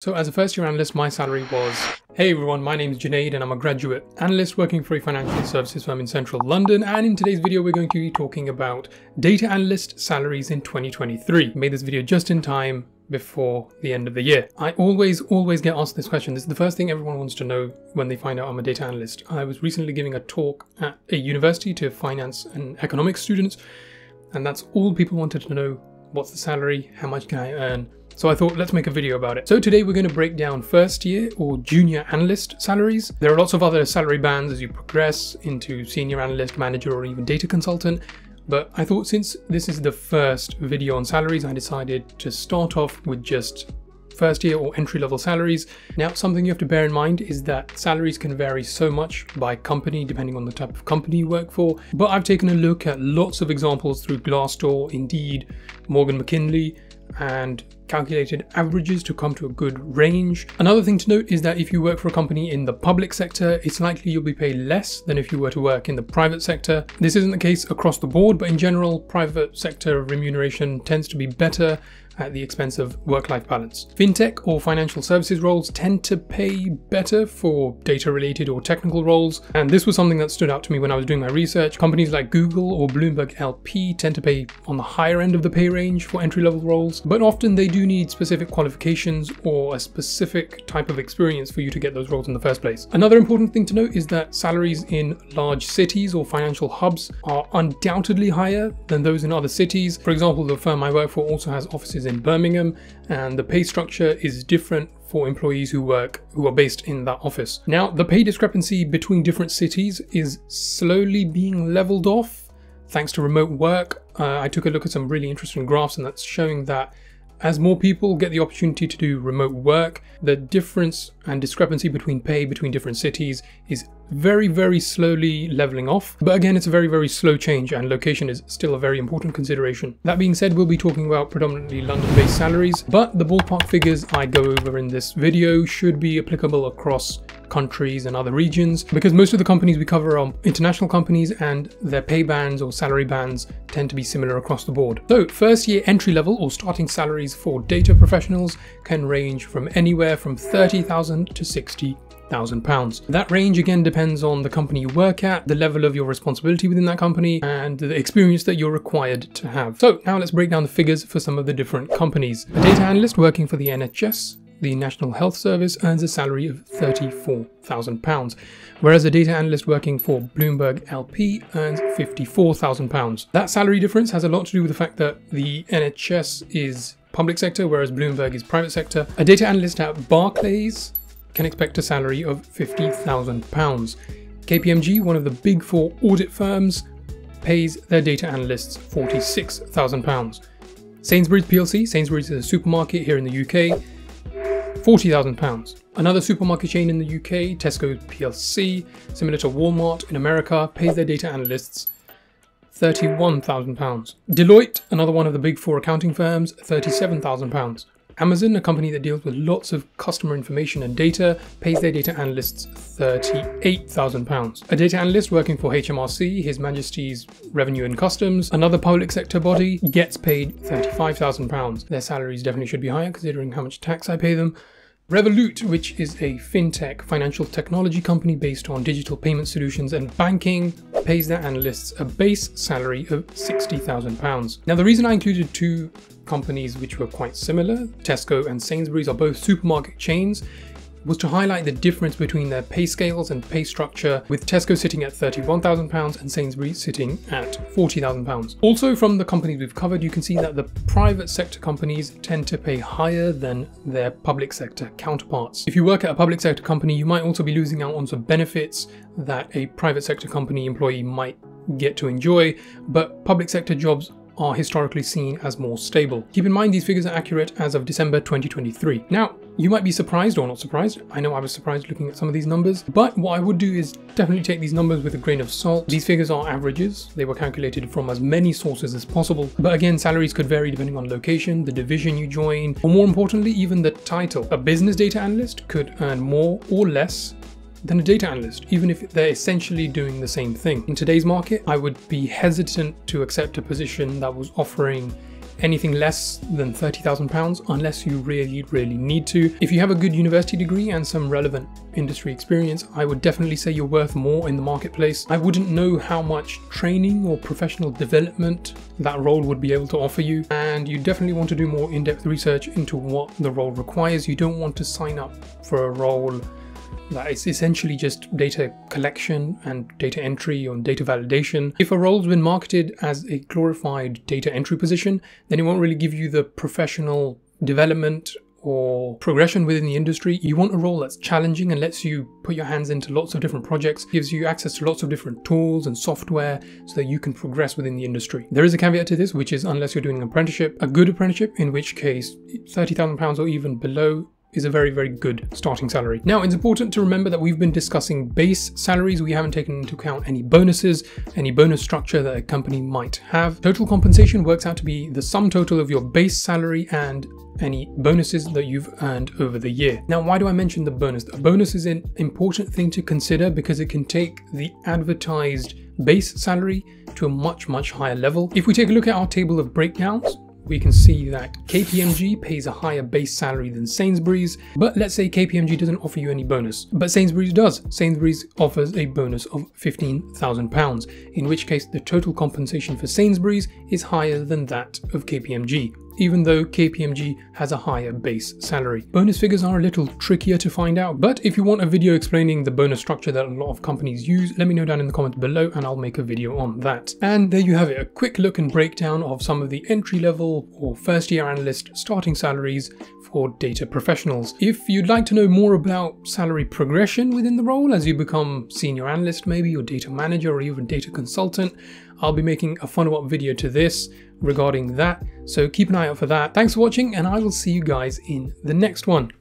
So as a first year analyst, my salary was, hey everyone, my name is Junaid and I'm a graduate analyst working for a financial services firm in central London. And in today's video, we're going to be talking about data analyst salaries in 2023. I made this video just in time before the end of the year. I always, always get asked this question. This is the first thing everyone wants to know when they find out I'm a data analyst. I was recently giving a talk at a university to finance and economics students, and that's all people wanted to know. What's the salary? How much can I earn? So I thought let's make a video about it. So today we're going to break down first year or junior analyst salaries. There are lots of other salary bands as you progress into senior analyst, manager or even data consultant. But I thought since this is the first video on salaries, I decided to start off with just first year or entry level salaries. Now, something you have to bear in mind is that salaries can vary so much by company depending on the type of company you work for. But I've taken a look at lots of examples through Glassdoor, Indeed, Morgan McKinley, and calculated averages to come to a good range. Another thing to note is that if you work for a company in the public sector, it's likely you'll be paid less than if you were to work in the private sector. This isn't the case across the board, but in general, private sector remuneration tends to be better at the expense of work-life balance. FinTech or financial services roles tend to pay better for data-related or technical roles, and this was something that stood out to me when I was doing my research. Companies like Google or Bloomberg LP tend to pay on the higher end of the pay range for entry-level roles, but often they do need specific qualifications or a specific type of experience for you to get those roles in the first place. Another important thing to note is that salaries in large cities or financial hubs are undoubtedly higher than those in other cities. For example, the firm I work for also has offices in Birmingham, and the pay structure is different for employees who work who are based in that office. Now, the pay discrepancy between different cities is slowly being leveled off thanks to remote work. Uh, I took a look at some really interesting graphs, and that's showing that as more people get the opportunity to do remote work, the difference and discrepancy between pay between different cities is very, very slowly leveling off. But again, it's a very, very slow change and location is still a very important consideration. That being said, we'll be talking about predominantly London-based salaries, but the ballpark figures I go over in this video should be applicable across countries and other regions because most of the companies we cover are international companies and their pay bands or salary bands tend to be similar across the board. So first year entry level or starting salaries for data professionals can range from anywhere from 30,000 to 60 thousand pounds. That range again depends on the company you work at, the level of your responsibility within that company, and the experience that you're required to have. So now let's break down the figures for some of the different companies. A data analyst working for the NHS the National Health Service earns a salary of £34,000, whereas a data analyst working for Bloomberg LP earns £54,000. That salary difference has a lot to do with the fact that the NHS is public sector, whereas Bloomberg is private sector. A data analyst at Barclays can expect a salary of £50,000. KPMG, one of the big four audit firms, pays their data analysts £46,000. Sainsbury's plc, Sainsbury's is a supermarket here in the UK, £40,000. Another supermarket chain in the UK, Tesco plc, similar to Walmart in America, pays their data analysts £31,000. Deloitte, another one of the big four accounting firms, £37,000. Amazon, a company that deals with lots of customer information and data, pays their data analysts £38,000. A data analyst working for HMRC, His Majesty's Revenue and Customs, another public sector body, gets paid £35,000. Their salaries definitely should be higher considering how much tax I pay them. Revolut, which is a fintech financial technology company based on digital payment solutions and banking, pays their analysts a base salary of £60,000. Now, the reason I included two companies which were quite similar, Tesco and Sainsbury's are both supermarket chains, was to highlight the difference between their pay scales and pay structure, with Tesco sitting at £31,000 and Sainsbury's sitting at £40,000. Also, from the companies we've covered, you can see that the private sector companies tend to pay higher than their public sector counterparts. If you work at a public sector company, you might also be losing out on some benefits that a private sector company employee might get to enjoy, but public sector jobs are historically seen as more stable. Keep in mind these figures are accurate as of December 2023. Now, you might be surprised or not surprised. I know I was surprised looking at some of these numbers, but what I would do is definitely take these numbers with a grain of salt. These figures are averages. They were calculated from as many sources as possible. But again, salaries could vary depending on location, the division you join, or more importantly, even the title. A business data analyst could earn more or less than a data analyst, even if they're essentially doing the same thing. In today's market, I would be hesitant to accept a position that was offering anything less than £30,000 unless you really, really need to. If you have a good university degree and some relevant industry experience, I would definitely say you're worth more in the marketplace. I wouldn't know how much training or professional development that role would be able to offer you, and you definitely want to do more in depth research into what the role requires. You don't want to sign up for a role that is essentially just data collection and data entry or data validation. If a role's been marketed as a glorified data entry position, then it won't really give you the professional development or progression within the industry. You want a role that's challenging and lets you put your hands into lots of different projects, gives you access to lots of different tools and software so that you can progress within the industry. There is a caveat to this, which is unless you're doing an apprenticeship, a good apprenticeship, in which case £30,000 or even below is a very, very good starting salary. Now, it's important to remember that we've been discussing base salaries. We haven't taken into account any bonuses, any bonus structure that a company might have. Total compensation works out to be the sum total of your base salary and any bonuses that you've earned over the year. Now, why do I mention the bonus? A bonus is an important thing to consider because it can take the advertised base salary to a much, much higher level. If we take a look at our table of breakdowns, we can see that KPMG pays a higher base salary than Sainsbury's, but let's say KPMG doesn't offer you any bonus, but Sainsbury's does. Sainsbury's offers a bonus of £15,000, in which case the total compensation for Sainsbury's is higher than that of KPMG even though KPMG has a higher base salary. Bonus figures are a little trickier to find out, but if you want a video explaining the bonus structure that a lot of companies use, let me know down in the comments below and I'll make a video on that. And there you have it, a quick look and breakdown of some of the entry level or first year analyst starting salaries for data professionals. If you'd like to know more about salary progression within the role as you become senior analyst maybe or data manager or even data consultant, I'll be making a follow-up video to this regarding that. So keep an eye out for that. Thanks for watching and I will see you guys in the next one.